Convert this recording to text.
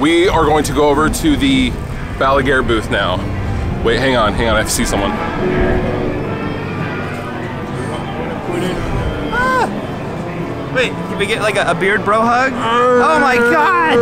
We are going to go over to the Balaguer booth now. Wait, hang on, hang on, I have to see someone. Ah! Wait, can we get like a, a beard bro hug? Oh my god!